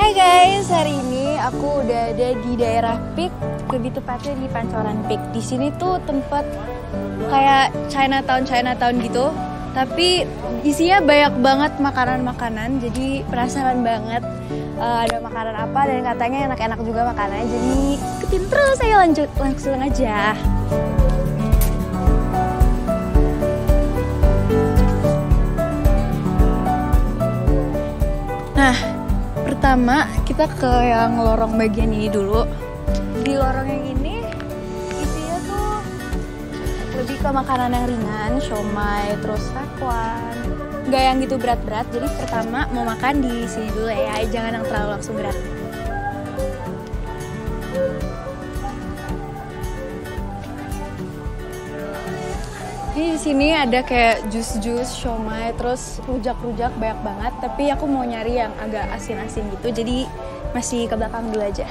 Hai guys, hari ini aku udah ada di daerah Peak, lebih tepatnya di Pancoran Peak. Di sini tuh tempat kayak Chinatown Chinatown gitu, tapi isinya banyak banget makanan-makanan. Jadi penasaran banget uh, ada makanan apa dan katanya enak-enak juga makanannya. Jadi ikutin terus, saya lanjut langsung aja. Pertama kita ke yang lorong bagian ini dulu. Di lorong yang ini isinya tuh lebih ke makanan yang ringan, siomay, terus rakwan. Nggak yang gitu berat-berat. Jadi pertama mau makan di sini dulu ya, jangan yang terlalu langsung berat. Ini di sini ada kayak jus-jus, siomay, terus rujak-rujak banyak banget. Tapi aku mau nyari yang agak asin-asin gitu, jadi masih ke belakang dulu aja.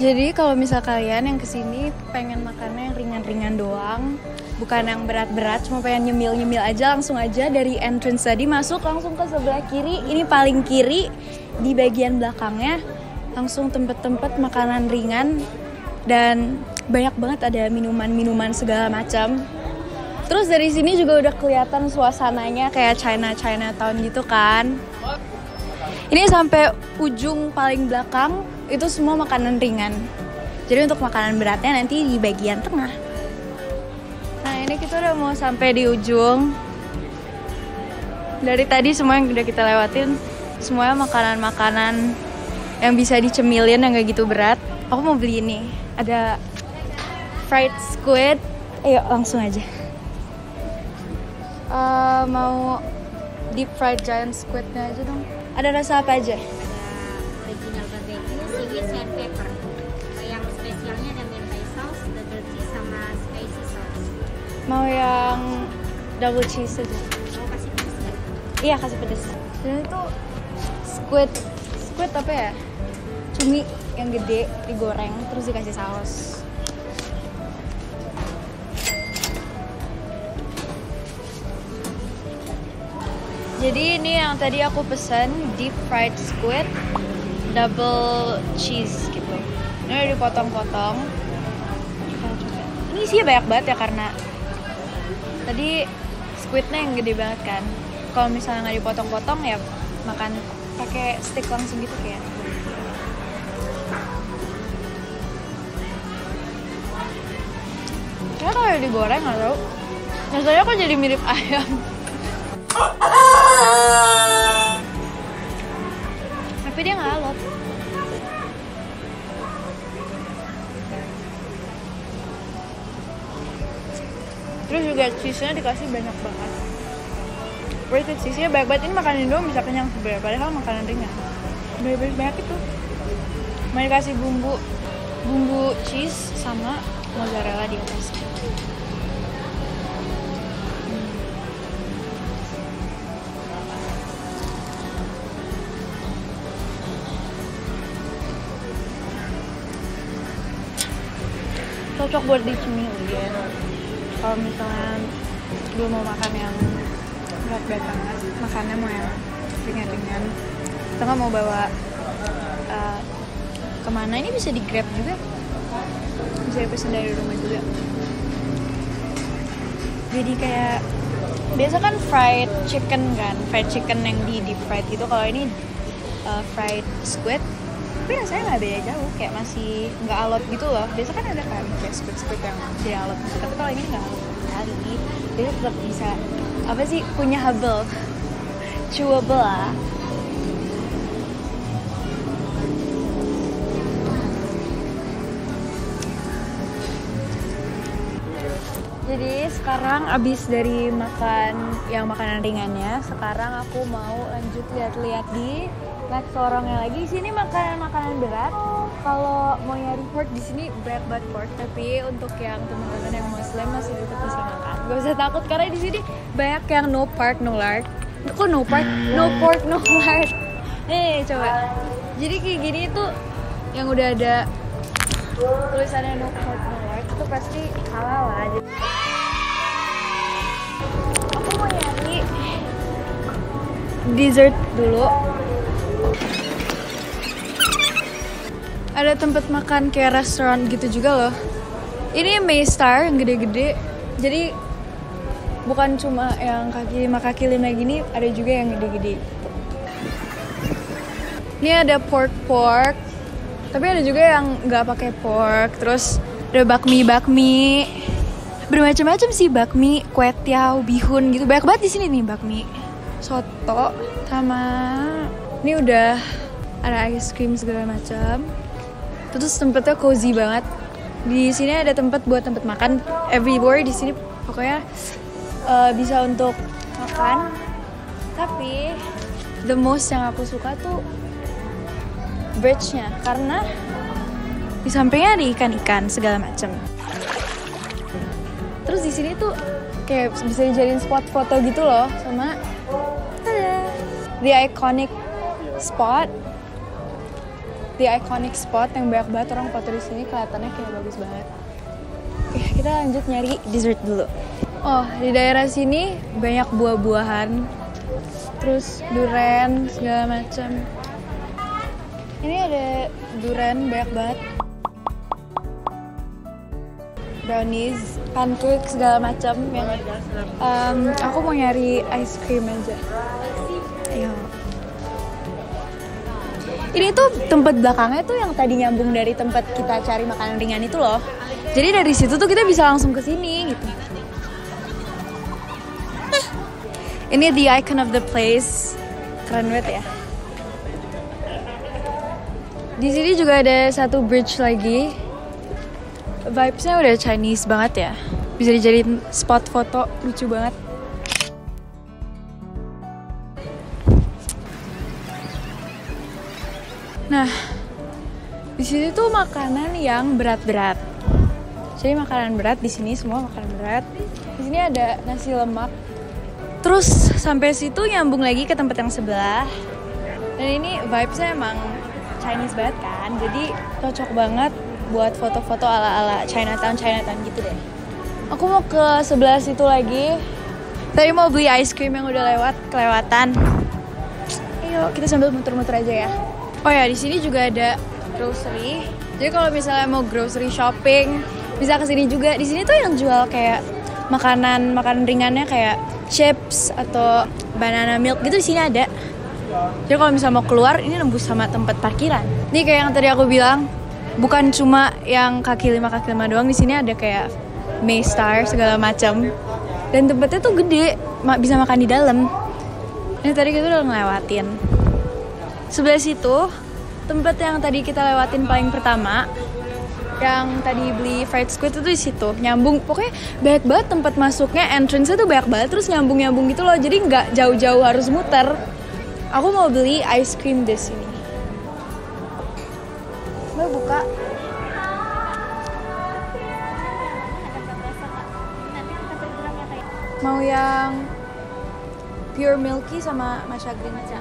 Jadi kalau misal kalian yang ke sini pengen makannya yang ringan-ringan doang, bukan yang berat-berat, cuma pengen nyemil-nyemil aja, langsung aja dari entrance tadi masuk langsung ke sebelah kiri. Ini paling kiri di bagian belakangnya langsung tempat-tempat makanan ringan dan banyak banget ada minuman-minuman segala macam. Terus dari sini juga udah kelihatan suasananya kayak China Chinatown gitu kan. Ini sampai ujung paling belakang itu semua makanan ringan. Jadi untuk makanan beratnya nanti di bagian tengah. Nah ini kita udah mau sampai di ujung. Dari tadi semua yang udah kita lewatin, semuanya makanan-makanan yang bisa dicemilin yang gak gitu berat. Aku mau beli ini. Ada fried squid. Ayo langsung aja. Uh, mau deep fried giant squidnya aja dong. Ada rasa apa aja? Ada original barbecue, seaweed, and pepper. Yang spesialnya ada mentai sauce, double cheese, sama spicy sauce. Mau yang double cheese aja. Mau kasih pedas nggak? Iya kasih pedas. Dan itu squid, squid apa ya? Cumi yang gede digoreng terus dikasih saus. Jadi ini yang tadi aku pesen deep fried squid double cheese gitu. Ini udah dipotong-potong. Ini sih banyak banget ya karena tadi squidnya yang gede banget kan. Kalau misalnya nggak dipotong-potong ya makan pakai stick langsung gitu kayak. Kayak kalau digoreng nggak tau. Rasanya kok jadi mirip ayam. Tapi dia nggak alot. Terus juga cheese-nya dikasih banyak banget. It cheese-nya banyak banget. Ini makanan doang bisa kenyang sebenarnya. Padahal makanan ringan. Banyak banyak itu. Mau dikasih bumbu bumbu cheese sama mozzarella di atasnya. Cocok buat dicemilin kalau misalnya belum mau makan yang berat-berat banget makannya mau yang ringan-ringan. Kita mau bawa uh, ke mana. Ini bisa di grab juga. Bisa pesen dari rumah juga. Jadi kayak biasa kan fried chicken kan? Fried chicken yang di deep fried gitu. Kalau ini uh, fried squid tapi rasanya nggak beda jauh kayak masih nggak alot gitu loh. Biasa kan ada kan kayak squid squid yang jadi alot gitu tapi kalau ini nggak alot sekali. Jadi tetap bisa apa sih punya habel chewable lah. Jadi sekarang abis dari makan yang makanan ringannya, sekarang aku mau lanjut lihat-lihat di next lorongnya lagi. Di sini makanan-makanan berat. Kalau mau nyari pork di sini berat banget pork, tapi untuk yang teman-teman yang muslim masih tetap bisa makan. Gak usah takut karena di sini banyak yang no pork no lard. Kok no pork? No pork no lard. Nih coba. Jadi kayak gini tuh yang udah ada tulisannya no pork no lard itu pasti halal lah. Aku mau nyari dessert dulu ada tempat makan kayak restoran gitu juga loh. Ini Maystar yang gede-gede. Jadi bukan cuma yang kaki lima kaki lima gini, ada juga yang gede-gede. Ini ada pork pork, tapi ada juga yang nggak pakai pork. Terus ada bakmi bakmi, bermacam-macam sih bakmi, kue tiaw, bihun gitu. Banyak banget di sini nih bakmi, soto, sama ini udah ada ice cream segala macam. Terus tempatnya cozy banget. Di sini ada tempat buat tempat makan everywhere di sini pokoknya uh, bisa untuk makan. Tapi the most yang aku suka tuh bridge-nya karena di sampingnya ada ikan-ikan segala macam. Terus di sini tuh kayak bisa dijadiin spot foto gitu loh sama tada, the iconic spot the iconic spot yang banyak banget orang foto di sini kelihatannya kayak bagus banget. Oke, kita lanjut nyari dessert dulu. Oh, di daerah sini banyak buah-buahan, terus duren segala macam. Ini ada duren banyak banget. Brownies, pancake segala macam yang um, aku mau nyari ice cream aja. Ini tuh tempat belakangnya tuh yang tadi nyambung dari tempat kita cari makanan ringan itu loh. Jadi dari situ tuh kita bisa langsung ke sini gitu. Ini the icon of the place. Keren banget ya. Di sini juga ada satu bridge lagi. Vibes-nya udah Chinese banget ya. Bisa dijadiin spot foto lucu banget. Nah, di sini tuh makanan yang berat-berat. Jadi makanan berat di sini semua makanan berat. Di sini ada nasi lemak. Terus sampai situ nyambung lagi ke tempat yang sebelah. Dan ini vibesnya emang Chinese banget kan. Jadi cocok banget buat foto-foto ala-ala Chinatown Chinatown gitu deh. Aku mau ke sebelah situ lagi. Tadi mau beli ice cream yang udah lewat kelewatan. Ayo kita sambil muter-muter aja ya. Oh ya di sini juga ada grocery. Jadi kalau misalnya mau grocery shopping bisa ke sini juga. Di sini tuh yang jual kayak makanan makanan ringannya kayak chips atau banana milk gitu di sini ada. Jadi kalau misalnya mau keluar ini nembus sama tempat parkiran. Ini kayak yang tadi aku bilang bukan cuma yang kaki lima kaki lima doang di sini ada kayak Maystar segala macam. Dan tempatnya tuh gede, bisa makan di dalam. Ini tadi kita udah ngelewatin sebelah situ tempat yang tadi kita lewatin paling pertama yang tadi beli fried squid itu di situ nyambung. Pokoknya banyak banget tempat masuknya entrance tuh banyak banget terus nyambung nyambung gitu loh jadi nggak jauh-jauh harus muter. Aku mau beli ice cream di sini. Mau buka? Mau yang pure milky sama matcha green aja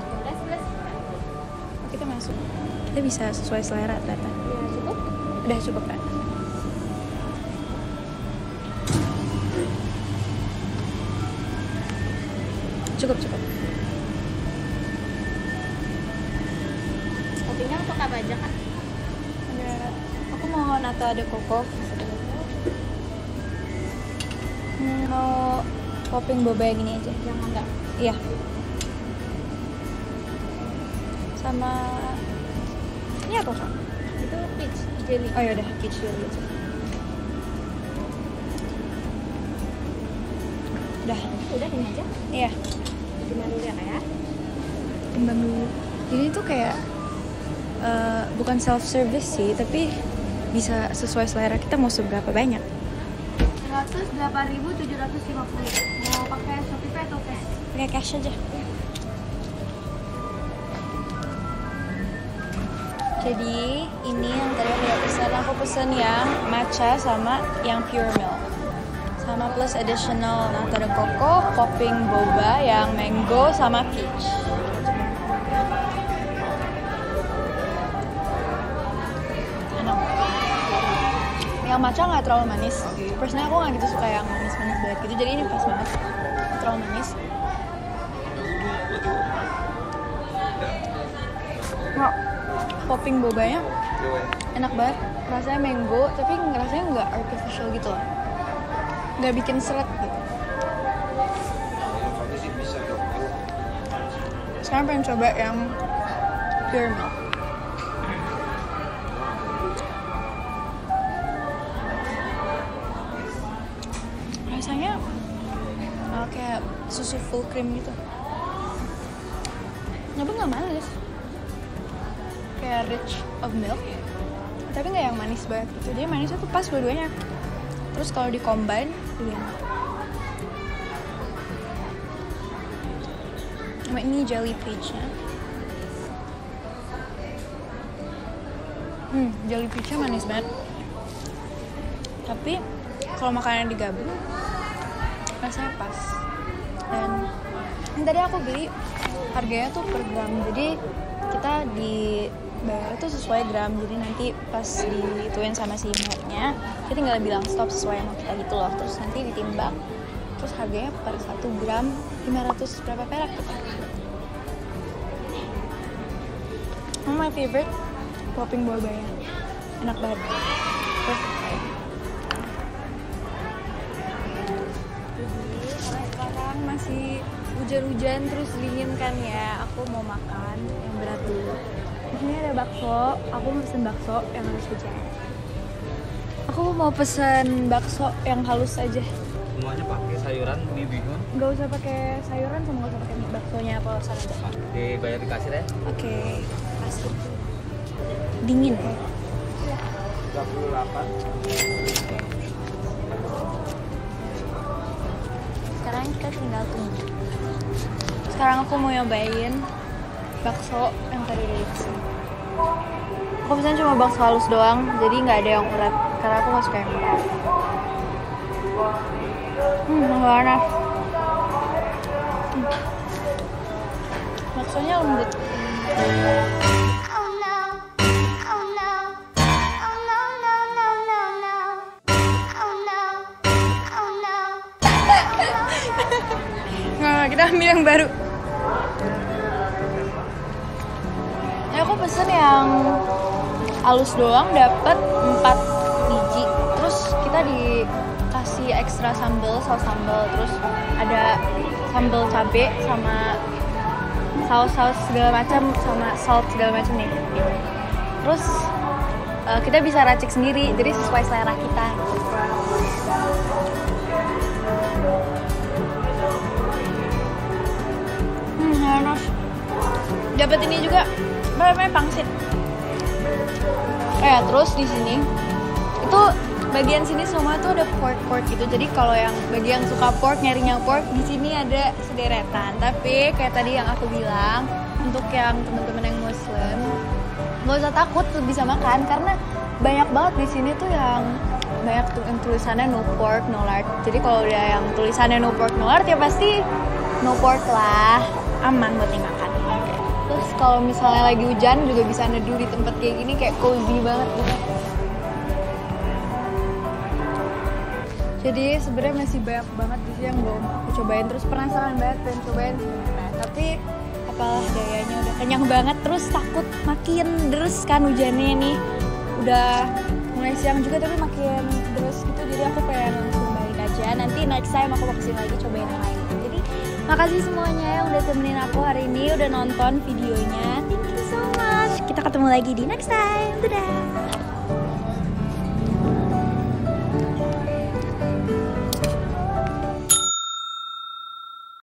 kita masuk. Kita bisa sesuai selera ternyata Ya, cukup. udah cukup kan cukup cukup. Kopinya untuk apa aja kak? ada aku mau nata ada koko? Hmm, mau topping boba yang ini aja. Yang enggak. iya sama ini apa kak? Itu peach jelly. oh yaudah peach jelly aja. Udah. Udah ini aja. iya. Timbang dulu ya kak ya. timbang dulu. Jadi itu kayak eh, bukan self service sih tapi bisa sesuai selera kita mau seberapa banyak. 108.750 Mau pakai Shopee Pay atau cash? pakai cash aja jadi ini yang tadi aku pesan aku pesan yang matcha sama yang pure milk. Sama plus additional nata de coco popping boba yang mango sama peach. Enak. Yang matcha nggak terlalu manis. Personally aku nggak gitu suka yang manis-manis banget gitu. Jadi ini pas banget. Terlalu manis. Nggak popping bobanya. Enak banget. Rasanya mango tapi rasanya nggak artificial gitu loh. Nggak bikin seret gitu. Sekarang pengen coba yang pure milk. Rasanya uh, kayak susu full cream gitu. Tapi nggak manis kayak rich of milk tapi nggak yang manis banget gitu. Jadi manisnya tuh pas dua-duanya. Terus kalau di combine lebih enak sama ini jelly peachnya. Hmm jelly peachnya manis banget. Tapi kalau makanan digabung rasanya pas. Dan ini tadi aku beli harganya tuh per gram. Jadi kita di bayar itu sesuai gram jadi nanti pas dituin sama si nya kita tinggal bilang stop sesuai sama kita gitu loh. Terus nanti ditimbang. Terus harganya per 1 gram 500 berapa perak gitu. Oh, my favorite popping boba-nya enak banget. Perfect sekarang masih hujan-hujan terus dingin kan ya. Aku mau makan yang berat dulu di sini ada bakso. Aku mau pesen bakso yang halus aja aku mau pesen bakso yang halus aja. Semuanya pakai sayuran mie bihun nggak usah pakai sayuran sama nggak usah pakai mie baksonya apa pesan aja. Oke bayar di kasir ya. Oke kasih dingin. 38 sekarang kita tinggal tunggu. Sekarang aku mau nyobain bakso yang tadi dari pesan aku pesan cuma bakso halus doang jadi nggak ada yang urat karena aku nggak suka yang urat hmm panas hmm. baksonya lembut Oh. Oh. Oh. Oh. Oh. Nah, kita ambil yang baru. Pesen yang halus doang dapat 4 biji. Terus kita dikasih ekstra sambal, saus sambal, terus ada sambal cabe sama saus-saus segala macam sama salt segala macam nih. Terus eh, kita bisa racik sendiri, jadi sesuai selera kita. Hmm, enak. Dapat ini juga namanya pangsit. Eh, terus di sini itu bagian sini semua tuh ada pork pork gitu. Jadi kalau yang bagi yang suka pork nyarinya pork di sini ada sederetan. Tapi kayak tadi yang aku bilang untuk yang teman-teman yang muslim nggak usah takut tuh bisa makan karena banyak banget di sini tuh yang banyak tuh yang tulisannya no pork no lard jadi kalau udah yang tulisannya no pork no lard ya pasti no pork lah aman buat dimakan terus kalau misalnya lagi hujan juga bisa neduh di tempat kayak gini kayak cozy banget. Gitu jadi sebenarnya masih banyak banget di sini yang belum aku cobain. Terus penasaran banget pengen cobain. Nah, tapi apalah dayanya udah kenyang banget. Terus takut makin deres kan hujannya nih udah mulai siang juga tapi makin deres gitu. Jadi aku pengen langsung balik aja. Nanti next time aku mau ke sini lagi cobain yang lain makasih semuanya yang udah temenin aku hari ini udah nonton videonya. Thank you so much. Kita ketemu lagi di next time. Dadah